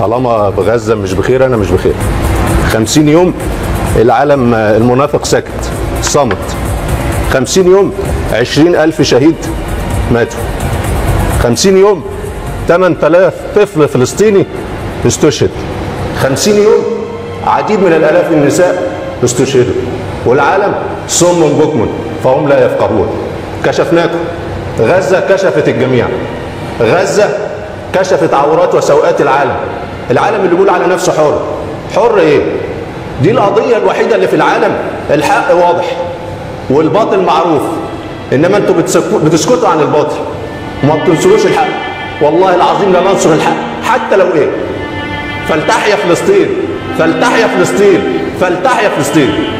طالما بغزة مش بخير أنا مش بخير. 50 يوم العالم المنافق سكت صمت 50 يوم 20 ألف شهيد ماتوا. 50 يوم 8000 طفل فلسطيني استشهد. 50 يوم عديد من الآلاف النساء استشهدوا. والعالم صم بكم فهم لا يفقهون. كشفناكم. غزة كشفت الجميع. غزة كشفت عورات وسوءات العالم. العالم اللي بيقول على نفسه حر. حر إيه؟ دي القضية الوحيدة اللي في العالم. الحق واضح والباطل معروف. إنما أنتوا بتسكتوا عن الباطل. وما بتنصروش الحق. والله العظيم لا ننصر الحق. حتى لو إيه؟ فلتحيا فلسطين. فلتحيا فلسطين. فلتحيا فلسطين.